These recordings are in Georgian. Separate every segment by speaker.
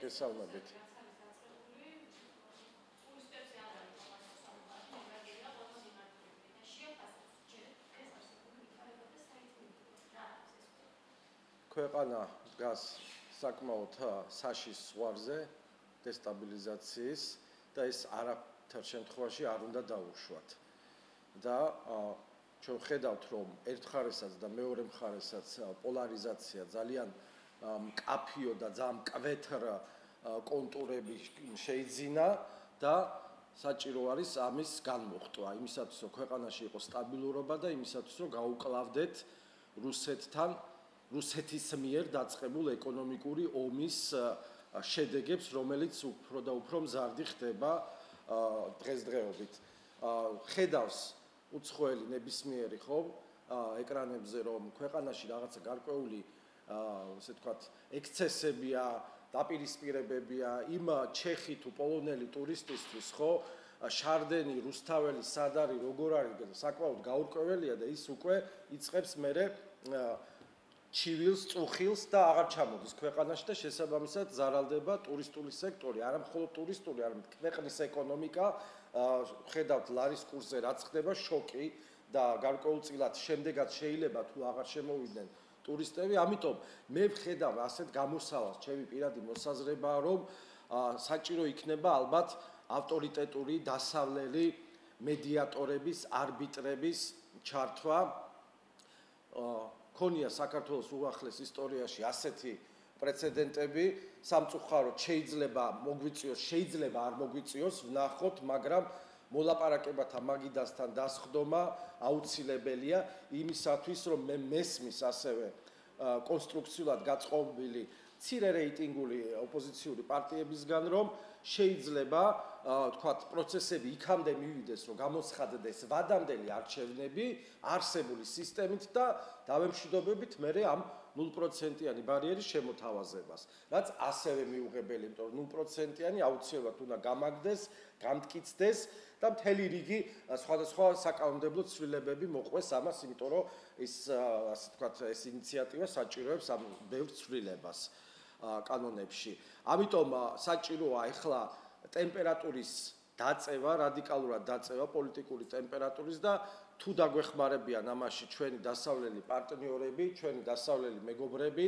Speaker 1: გესალმებით. ქვეყანა დგას საკმაოდ საშის ზღვარზე დესტაბილიზაციის და ეს არაფერ შემთხვევაში არ უნდა დაუშვათ. და ჩვენ ხედავთ რომ ერთ მხარესაც და მეორე მხარესაც პოლარიზაცია ძალიან კაფიო და ძალიან კвеთრ კონტურები შეიძინა და საჭირო არის ამის განმოხტვა იმისათვის რომ ქვეყანაში იყოს სტაბილურობა და იმისათვის რომ გაუკლავდეთ რუსეთთან რუსეთის მიერ დაწყებულ ეკონომიკური ომის შედეგებს, რომელიც უფრო და უფრო მზარდი ხდება დღესდღეობით. ხედავს უცხოელი ნებისმიერი ხო ეკრანებზე რომ ქვეყანაში რაღაცა გარკვეული ასე ვთქვათ ექსცესებია, დაპირისპირებებია იმ ჩეხი თუ პოლონელი ტურისტისთვის ხო შარდენი, რუსთაველი, სადარი, როგორ არის საკმაოდ გაურკვეველია და ის უკვე იწખებს მერე ჩივილს, წუხილს და აღარ ჩამოდის ქვეყანაში და შესაბამისად ზარალდება ტურისტული სექტორი, არა მხოლოდ ტურისტული, არამედ ქვეყნის ეკონომიკა. ხედავთ ლარის კურსზე რაც ხდება, შოკი და გარკვეულწილად შემდეგაც შეიძლება თუ აღარ შემოვიდნენ ტურისტები, ამიტომ მე ვხედავ ასეთ გამოსავალს, ჩემი პირადი მოსაზრებაა, რომ საჭირო იქნება ალბათ ავტორიტეტური დასავლელი მედიატორების, არბიტრების ჩართვა. ქონია საქართველოს უახლეს ისტორიაში ასეთი პრეცედენტები, სამწუხაროდ შეიძლება მოგვიწიოს, შეიძლება არ მოგვიწიოს, ვნახოთ, მაგრამ მოლაპარაკებათა მაგიდასთან დასხდომა აუცილებელია იმისათვის, რომ მე მესმის ასევე კონსტრუქციულად გაწყობილი ცირე რეიტინგული ოპოზიციური პარტიებისგან, რომ შეიძლება თქვათ პროცესები იქამდე მივიდეს, რომ გამოცხადდეს ვადამდელი არჩევნები არსებული სისტემით და დავემშვიდობებით მე ამ 0%-იანი ბარიერის შემოთავაზებას. რაც ასევე მიუღებელი, იმიტომ რომ 0%-იანი აუცილებლად უნდა გამაგდეს, გამტკიცდეს და მთელი რიგი სხვადასხვა საკანონმდებლო ცვლილებები მოყვეს ამას, იმიტომ რომ ის ასე ვთქვათ, ეს ინიციატივა საჭიროებს ამ ბევრ ცვლილებას. კანონებში. ამიტომ საჭიროა ახლა ტემპერატურის დაწევა, რადიკალურად დაწევა პოლიტიკური ტემპერატურის და თუ დაგვეხმარებიან ამაში ჩვენი დასავლელი პარტნიორები, ჩვენი დასავლელი მეგობრები,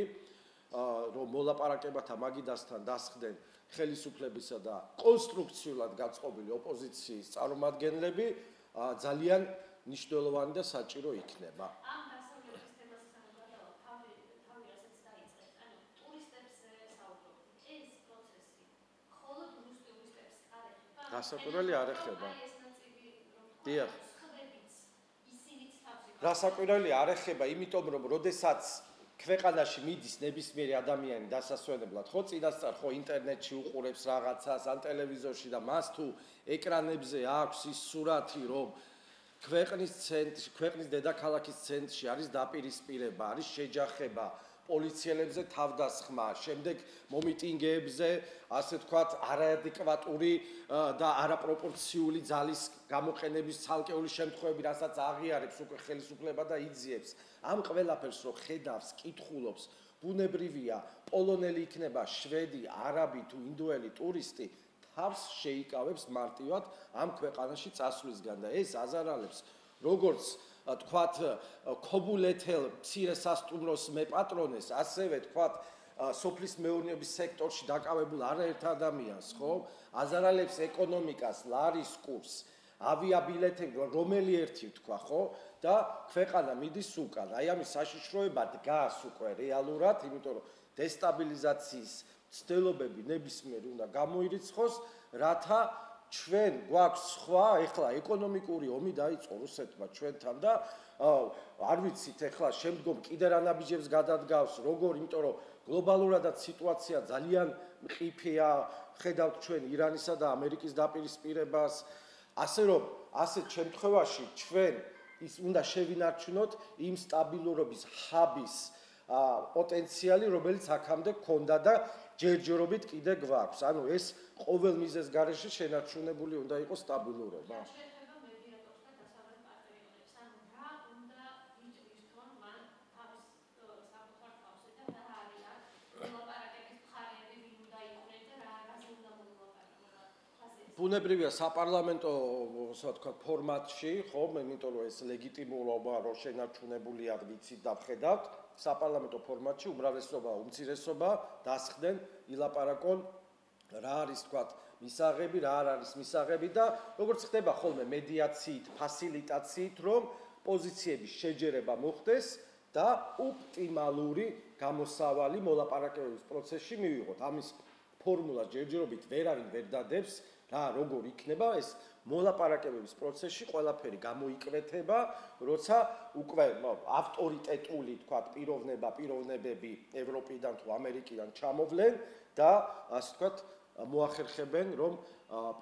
Speaker 1: რომ მოლაპარაკებათა მაგიდასთან დასხდნენ ხელისუფლებისა და კონსტრუქციულად გაწყობილი ოპოზიციის წარმომადგენლები, ძალიან მნიშვნელოვანი და საჭირო იქნება. ამ გასაკვირველი არ ეხება. დიახ. გასაკვირველი არ ეხება, იმიტომ რომ როდესაც ქვეყანაში მიდის ნებისმიერი ადამიანი დასასვენებლად, ხო, წინასწარ ხო ინტერნეტში უყურებს რაღაცას, ან ტელევიზორში და მას თუ ეკრანებზე აქვს ის სურათი, რომ ქვეყნის ცენტრში, ქვეყნის დედაქალაქის ცენტრში არის დაპირისპირება, არის შეჯახება, პოლიციელებზე თავდასხმა, შემდეგ მომიტინგეებზე, ასე ვთქვათ, არაადეკვატური და არაპროპორციული ძალის გამოყენების ცალკეული შემთხვევები, რასაც აღიარებს უკვე ხელისუფლება და იძიებს. ამ ყველაფერს რო ხედავს, კითხულობს, ბუნებრივია, პოლონელი იქნება, შვედი, არაბი თუ ინდოელი ტურისტი თავს შეიკავებს მარტივად ამ ქვეყანაში წასვლისგან და ეს აზარალებს როგორც თქვათ ქობულეთელ მცირე სასტუმროს მეპატრონეს, ასევე თქვათ სოფლის მეურნეობის სექტორში დაკავებულ არაერთ ადამიანს, ხო? აზარალებს ეკონომიკას, ლარის კურს, ავიაბილეთები, რომელი ერთი თქვა, ხო? და ქვეყანა მიდის უკან. აი ამის საშიშროება დგას უკვე რეალურად, იმიტომ რომ დესტაბილიზაციის ცდილობები ნებისმიერ უნდა გამოირიცხოს, რათა ჩვენ გვაქვს სხვა ეხლა ეკონომიკური ომი დაიწყო რუსეთმა ჩვენთან და არ ვიცით ეხლა შემდგომ კიდე რა ნაბიჯებს გადადგავს როგორ იმიტომ რომ გლობალურადაც სიტუაცია ძალიან მყიფეა ხედავთ ჩვენ ირანისა და ამერიკის დაპირისპირებას. ასე რომ ასეთ შემთხვევაში ჩვენ ის უნდა შევინარჩუნოთ იმ სტაბილურობის ჰაბის პოტენციალი რომელიც აქამდე ქონდა და ჯერჯერობით კიდე გვაქვს. ანუ ეს ყოველ მიზეს გარეშე შენარჩუნებული უნდა იყოს სტაბილურობა. ბუნებრივია საპარლამენტო, ასე ვთქვათ, ფორმატში, ხო, მე იმიტომ რომ ეს ლეგიტიმურობა რო შენარჩუნებულია, ვიცით და ვხედავთ, საპარლამენტო ფორმატში უმრავლესობა, უმცირესობა დასხდნენ ილაპარაკონ რა არის, ვთქვათ, მისაღები, რა არ არის მისაღები და როგორც ხდება ხოლმე მედიაციით, ფასილიტაციით, რომ პოზიციების შეჯერება მოხდეს და ოპტიმალური გამოსავალი მოლაპარაკებების პროცესში მივიღოთ. ამის ფორმულას ჯერჯერობით ვერავინ ვერ დადებს, რა როგორ იქნება ეს მოლაპარაკებების პროცესში ყველაფერი გამოიკვეთება, როცა უკვე ავტორიტეტული, თქვა, პიროვნება, პიროვნებები ევროპიდან თუ ამერიკიდან ჩამოვლენ და ასე ვთქვათ, მოახერხებენ, რომ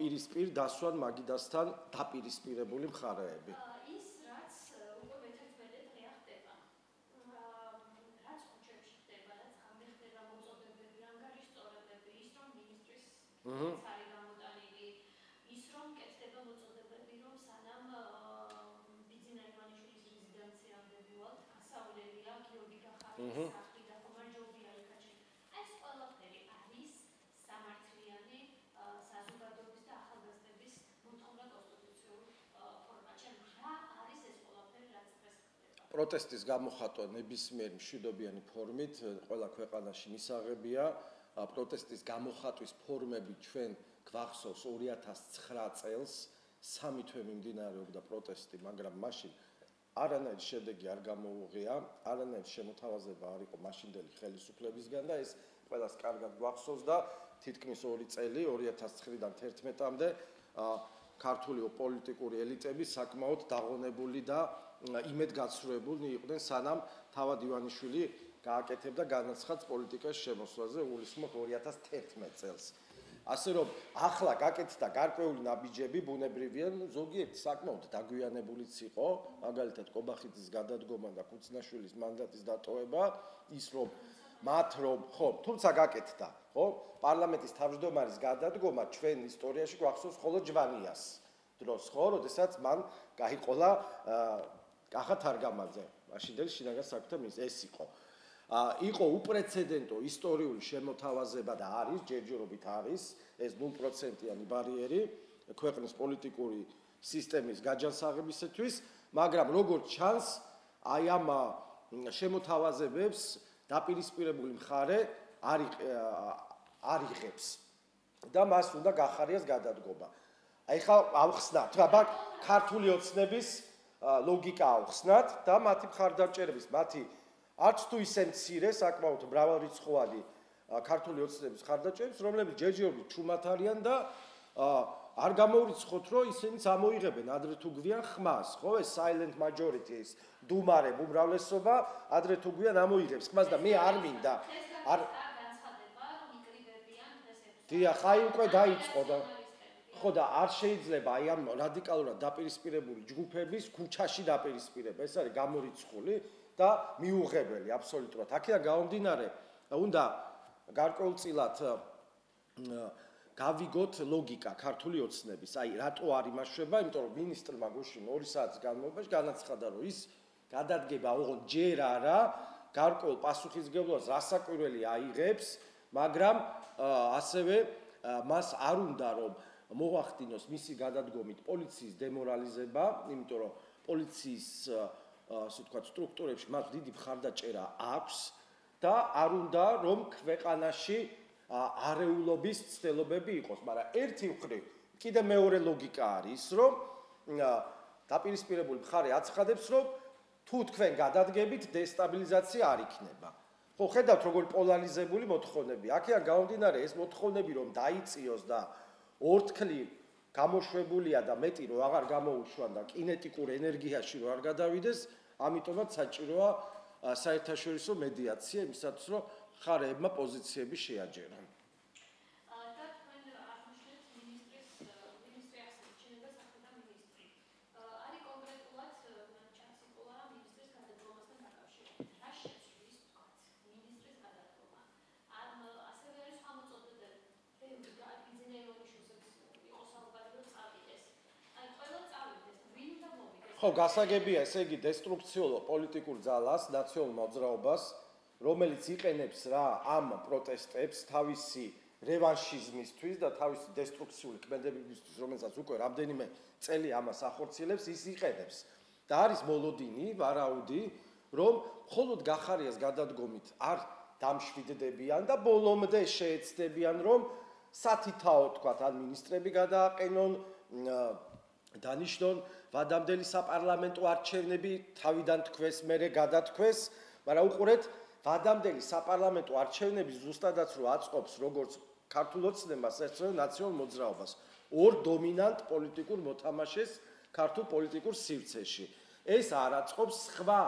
Speaker 1: პირისპირ დასვან მაგიდასთან დაპირისპირებული მხარეები.
Speaker 2: აჰა. გიორგი გახარის სახლი და გამარჯვებია იქაჩი. ეს ყველაფერი არის სამართლიანი საზოგადოების და ახალგაზრდების მოთხოვნა კონსტიტუციურ ფორმატში. რა არის ეს ყველაფერი რაც დღეს
Speaker 1: პროტესტის გამოხატვა ნებისმიერ მშვიდობიანი ფორმით ყველა ქვეყანაში მისაღებია. პროტესტის გამოხატვის ფორმები ჩვენ გვახსოვს 2009 წელს სამი თვე მიმდინარეობდა პროტესტი, მაგრამ მაშინ არანაირი შედეგი არ გამოუღია, არანაირი შემოთავაზება არ იყო მაშინდელი ხელისუფლებისგან და ეს ყველას კარგად გვახსოვს და თითქმის 2 წელი 2009-დან 11-მდე ქართული პოლიტიკური ელიტები საკმაოდ დაღონებული და იმედგაცრუებულნი იყვნენ სანამ თავად ივანიშვილი გააკეთებდა განაცხადს პოლიტიკის შემოსვლაზე უგულისხმობ 2011 წელს. ასე რომ ახლა გაკეთდა გარკვეული ნაბიჯები ბუნებრივია, ზოგიერთი საკმაოდ დაგვიანებულიც იყო, მაგალითად კობახიძის გადადგომა და კუცნაშვილის მანდატის დატოვება, ის რომ მათ რომ ხო, თუმცა გაკეთდა, ხო? პარლამენტის თავმჯდომარის გადადგომა ჩვენ ისტორიაში გვახსოვს ხოლო ჯვანიას დროს, ხო, როდესაც მან გაიყოლა კახა თარგამაძე, მაშინდელი შინაგან საქმეთა მინისტრი ეს იყო. იყო უპრეცედენტო ისტორიული შემოთავაზება და არის ჯერჯერობით არის ეს 0%-იანი ბარიერი ქვეყნის პოლიტიკური სისტემის გაჯანსაღებისათვის, მაგრამ როგორც ჩანს, აი ამ შემოთავაზებებს დაპირისპირებული მხარე არის არიღებს და მას უნდა გახარიას გადადგობა. აი ხა ავხსნათ, აბა ქართული ოცნების ლოგიკა ავხსნათ და მათი მხარდამჭერების, მათი არც თუ ისე მცირე საკმაოდ მრავალრიცხოვანი ქართული ოცნების ხარდაჭერებს, რომლებიც ჯერჯერობით ჩუმად არიან და არ გამოურიცხოთ, რომ ისინი ამოიღებენ ადრე თუ გვიან ხმას, ხო, ეს silent majority ის დუმარე უმრავლესობა ადრე თუ გვიან ამოიღებს ხმას და მე არ მინდა. არ დია, ხაი უკვე დაიწყო და ხო და არ შეიძლება აი ამ რადიკალურად დაპირისპირებული ჯგუფების ქუჩაში დაპირისპირება, ეს არის გამორიცხული და მიუღებელი აბსოლუტურად. აქედან გამომდინარე, უნდა გარკვეულწილად გავიგოთ ლოგიკა ქართული ოცნების. აი, რატო არ იმაშვება? იმიტომ რომ ministrმა გუშინ 2 საათის განმავლობაში განაცხადა, რომ ის გადადგება ოღონდ ჯერ არა, გარკვეულ პასუხისგებლობას რასაკვირველი აიღებს, მაგრამ ასევე მას არ უნდა რომ მოახდინოს მისი გადადგომით პოლიციის დემორალიზება, იმიტომ რომ პოლიციის ასე ვთქვათ, სტრუქტურებში მას დიდი მხარდაჭერა აქვს და არ უნდა რომ ქვეყანაში არეულობის ცდელობები იყოს, მაგრამ ერთი მხრივ კიდე მეორე ლოგიკა არის, რომ დაპირისპირებული მხარე აცხადებს, რომ თუ თქვენ გადადგებით, დესტაბილიზაცია არ იქნება. ხო, ხედავთ როგორი პოლარიზებული მოთხოვნები. აქედან გამომდინარე ეს მოთხოვნები რომ დაიწიოს და ორთქლი გამოშვებულია და მეტი რომ აღარ გამოუშვან და კინეტიკურ ენერგიაში რომ არ გადავიდეს, ამიტომაც საჭიროა საერთაშორისო მედიაცია იმისათვის რომ ხარებმა პოზიციები შეაჯერონ ხო, გასაგებია, ესე იგი დესტრუქციულ პოლიტიკურ ძალას, ნაციონალურ მოძრაობას, რომელიც იყენებს რა ამ პროტესტებს თავისი რევანშიზმისთვის და თავისი დესტრუქციული ქმედებებისთვის, რომელსაც უკვე რამდენიმე წელი ამას ახორციელებს, ის იყენებს. და არის მოლოდინი, ვარაუდი, რომ მხოლოდ გახარიას გადადგომით არ დამშვიდდებიან და ბოლომდე შეეცდებიან, რომ სათითაო თქვა ან ministrები გადააყენონ დანიშნონ ვადამდელი საპარლამენტო არჩევნები თავიდან თქვეს, მერე გადათქვეს, მაგრამ უყურეთ ვადამდელი საპარლამენტო არჩევნები ზუსტადაც რო აწყობს როგორც ქართულ ოცნებას, ერთო ნაციონალურ მოძრაობას, ორ დომინანტ პოლიტიკურ მოთამაშეს ქართულ პოლიტიკურ სივრცეში. ეს არ აწყობს სხვა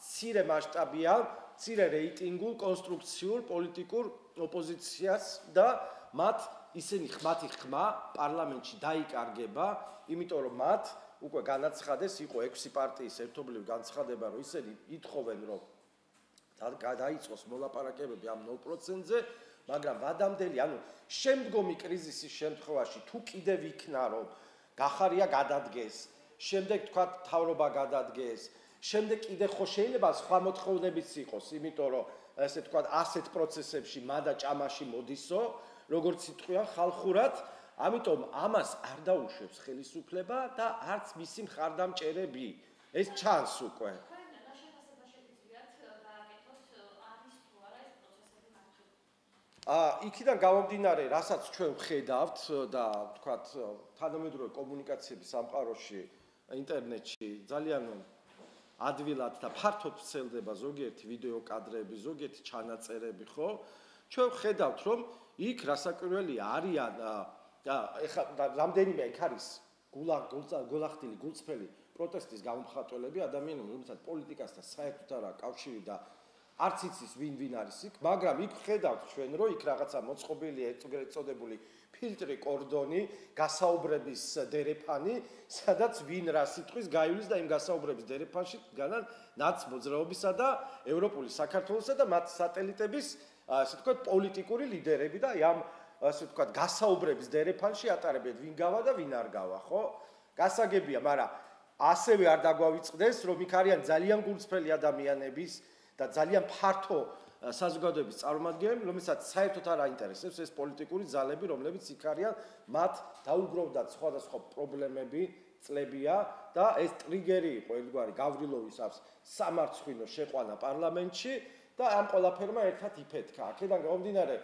Speaker 1: ცირე მასშტაბიან, ცირე რეიტინგულ კონსტრუქციულ პოლიტიკურ ოპოზიციას და მათ ისინი ხმათი ხმა პარლამენტში დაიკარგება, იმიტომ რომ მათ უკვე განაცხადეს, იყო 6 პარტიის ერთობლივი განცხადება, რომ ისინი ითხოვენ, რომ დაიწყოს მოლაპარაკებები ამ 0%-ზე, მაგრამ ვადამდელი, ანუ შემდგომი კრიზისის შემთხვევაში თუ კიდევ იქნა, რომ გახარია გადადგეს, შემდეგ თქვა თავრობა გადადგეს, შემდეგ კიდე ხო შეიძლება სხვა მოთხოვნებიც იყოს, იმიტომ რომ ესე თქვა ასეთ პროცესებში მადა ჭამაში მოდისო, როგორც იტყვიან ხალხურად, ამიტომ ამას არ დაუშვებს ხელისუფლება და არც მისი მხარდამჭერები. ეს ჩანს უკვე. ა იქიდან გამომდინარე, რასაც ჩვენ ვხედავთ და ვთქვათ, თანამედროვე კომუნიკაციების სამყაროში, ინტერნეტში ძალიან ადვილად და ფართოდ ვრცელდება ზოგიერთი ვიდეო კადრები, ზოგიერთი ჩანაწერები, ხო? ჩვენ ვხედავთ, რომ იქ რასაკვირველია არიან და ეხლა რამდენიმე იქ არის გულა გულახტილი გულწრფელი პროტესტის გამომხატველები ადამიანები, რომელსაც პოლიტიკასთან საერთოდ არა კავშირი და არც იცის ვინ ვინ არის იქ, მაგრამ იქ ხედავთ ჩვენ რომ იქ რაღაცა მოწყობილი ეგრეთ წოდებული ფილტრი კორდონი, გასაუბრების დერეფანი, სადაც ვინ რა სიტყვის გაივლის და იმ გასაუბრების დერეფანში განან ნაც მოძრაობისა და ევროპული საქართველოსა და მათ სატელიტების ასე ვთქვათ პოლიტიკური ლიდერები და ამ ასე ვთქვათ გასაუბრების დერეფანში ატარებენ ვინ გავა და ვინ არ გავა, ხო? გასაგებია, მაგრამ ასევე არ დაგვავიწყდეს, რომ იქ არიან ძალიან გულწრფელი ადამიანების და ძალიან ფართო საზოგადოების წარმომადგენლები, რომელსაც საერთოდ არ აინტერესებს ეს პოლიტიკური ძალები, რომლებიც იქ არიან, მათ დაუგროვდათ სხვადასხვა პრობლემები, წლებია და ეს ტრიგერი იყო ერთგვარი გავრილოვის ავს სამარცხვინო შეყვანა პარლამენტში და ამ ყველაფერმა ერთად იფეთქა. აქედან გამომდინარე,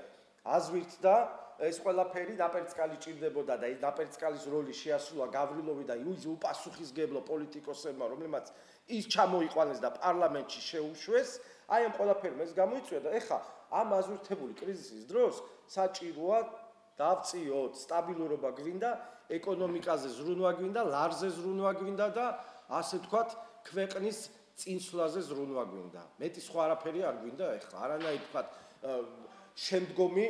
Speaker 1: აზვირთ და ეს ყველაფერი დაპერწკალი ჭირდებოდა და ეს დაპერწკალის როლი შეასრულა გავრილოვი და იუზი უპასუხისგებლო პოლიტიკოსებმა, რომლებმაც ის ჩამოიყვანეს და პარლამენტში შეუშვეს, აი ამ ყველაფერმა ეს გამოიწვია და ეხა ამ აზურთებული კრიზისის დროს საჭიროა დავწიოთ სტაბილურობა გვინდა, ეკონომიკაზე ზრუნვა გვინდა, ლარზე ზრუნვა გვინდა და ასე თქვათ ქვეყნის წინსვლაზე ზრუნვა გვინდა. მეტი სხვა არაფერი არ გვინდა ეხა, არანაირ თქვათ შემდგომი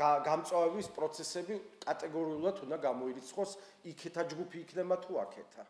Speaker 1: გამწვავების პროცესები კატეგორიულად უნდა გამოირიცხოს იქეთა ჯგუფი იქნება თუ აქეთა.